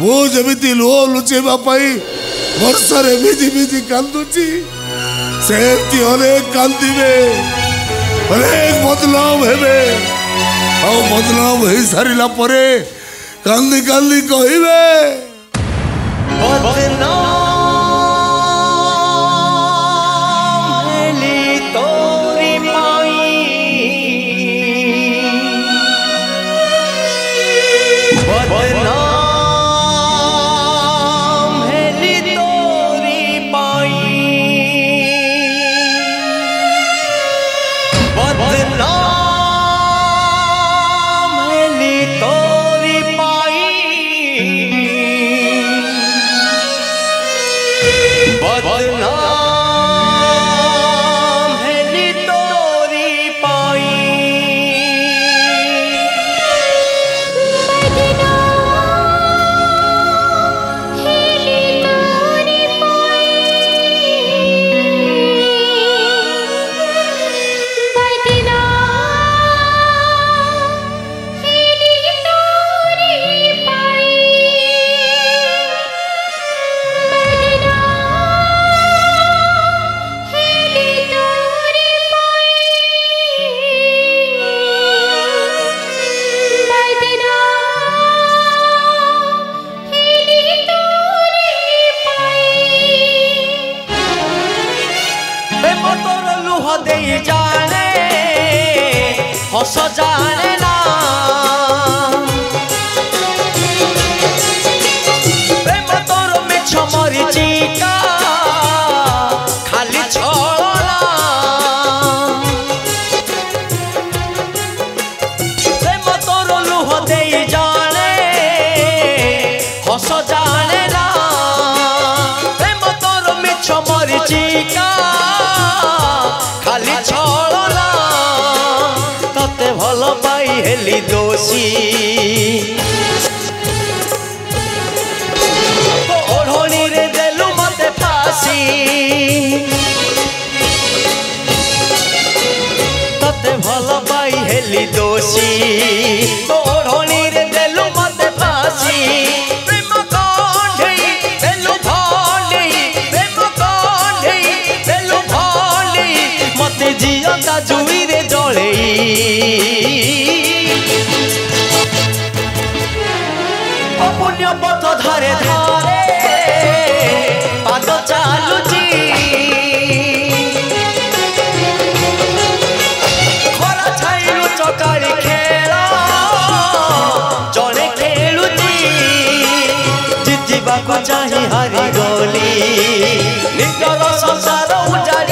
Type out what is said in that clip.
ମୁଁ ଯେମିତି ଲୁହ ଲୁଚେଇବା ପାଇଁ ବର୍ଷରେ ଭିଜି ଭିଜି କାନ୍ଦୁଛି ସେମିତି ଅନେକ କାନ୍ଦିବେ ଅନେକ ବଦନାମ ହେବେ ଆଉ ବଦନାମ ହେଇସାରିଲା ପରେ କାନ୍ଦି କାନ୍ଦି କହିବେ ବଦନାମ 와, 이 거. হস জানে না। প্রেম তোর মেছ মরিচিকা খালি ছলনা প্রেম তোর লুহ দেই জানে, হস জানে না। প্রেম তোর মেছ মরিচিকা হেলি দোষী। ওঢ়ণীৰে দেলু পাই হেলি দোষী। পুণ্য পথ ধরে ধরে। পাদ চালুছি খরা ছাইরু চকারি খেল জনে খেলুছি জিতিବାକୁ ଚାହିଁ ହାରିଗଲି ନିଜର ସଂସାର ଉଜାଡ଼ି